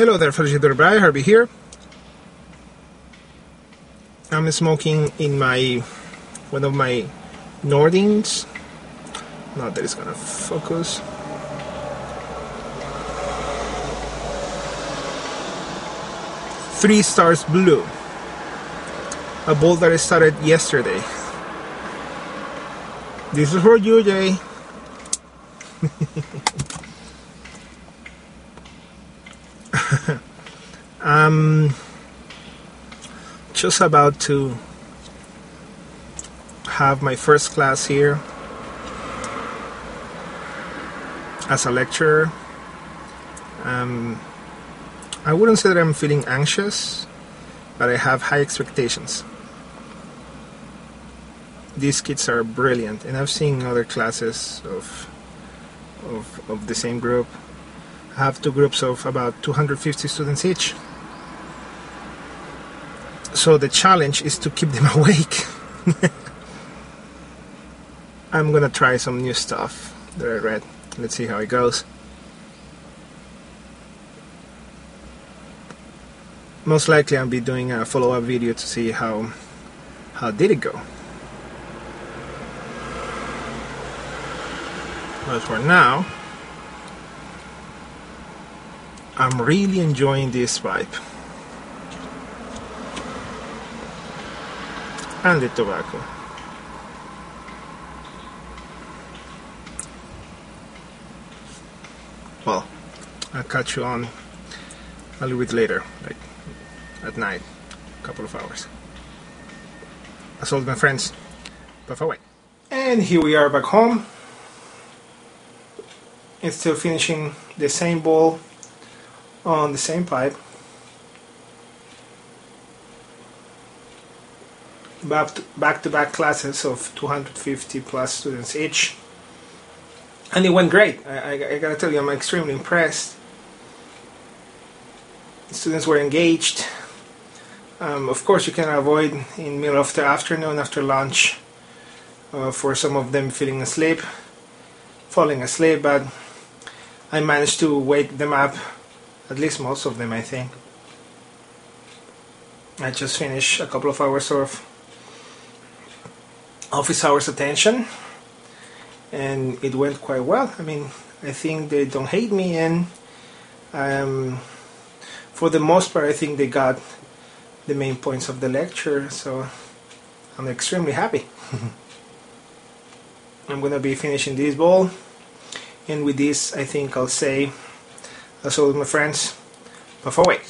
Hello there, Fellowship Brian Harvey here. I'm smoking in my one of my Nordings. Not that it's gonna focus. Three Stars Blue. A bowl that I started yesterday. This is for you, Jay. I'm just about to have my first class here as a lecturer. Um, I wouldn't say that I'm feeling anxious, but I have high expectations. These kids are brilliant, and I've seen other classes of of, of the same group. I have two groups of about 250 students each. So the challenge is to keep them awake. I'm gonna try some new stuff that I read. Let's see how it goes. Most likely I'll be doing a follow-up video to see how how did it go. But for now, I'm really enjoying this pipe. And the tobacco. Well, I'll catch you on a little bit later, like at night, a couple of hours. As always, my friends, puff away. And here we are back home. It's still finishing the same bowl on the same pipe. Back to, back to back classes of 250 plus students each. And it went great. I, I, I gotta tell you, I'm extremely impressed. The students were engaged. Um, of course, you can avoid in middle of the afternoon after lunch uh, for some of them feeling asleep, falling asleep, but I managed to wake them up, at least most of them, I think. I just finished a couple of hours of office hours attention, and it went quite well. I mean, I think they don't hate me, and um, for the most part, I think they got the main points of the lecture, so I'm extremely happy. I'm gonna be finishing this bowl and with this I think I'll say as always my friends puff away